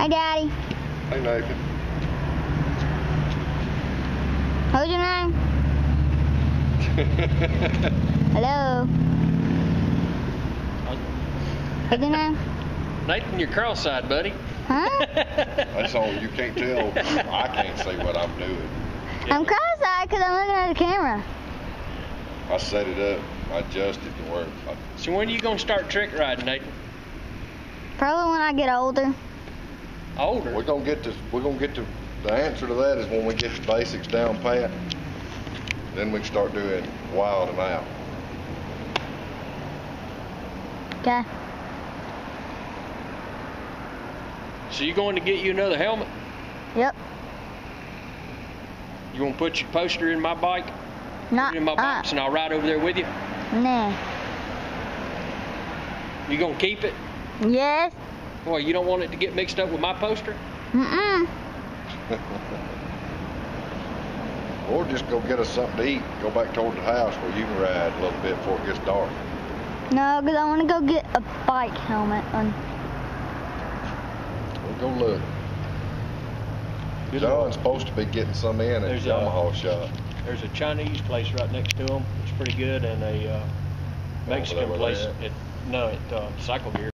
Hi, Daddy. Hey, Nathan. What's your name? Hello. What's your name? Nathan, you're cross-eyed, buddy. Huh? That's all you can't tell. I can't see what I'm doing. I'm cross-eyed because I'm looking at the camera. I set it up, I adjusted to where I, so when are you gonna start trick riding, Nathan? Probably when I get older. Older. we're gonna get to we're gonna get to the answer to that is when we get the basics down pat. Then we can start doing wild and out. Okay. So you going to get you another helmet? Yep. You gonna put your poster in my bike, Not. put it in my uh, box, and I'll ride over there with you? Nah. You gonna keep it? Yes. Boy, you don't want it to get mixed up with my poster? Mm-mm. or just go get us something to eat. Go back toward the house where you can ride a little bit before it gets dark. No, because I want to go get a bike helmet. On. We'll go look. John's supposed to be getting some in at There's the a- Yamaha shop. There's a Chinese place right next to them. It's pretty good, and a uh, Mexican place at no at uh, Cycle Gear.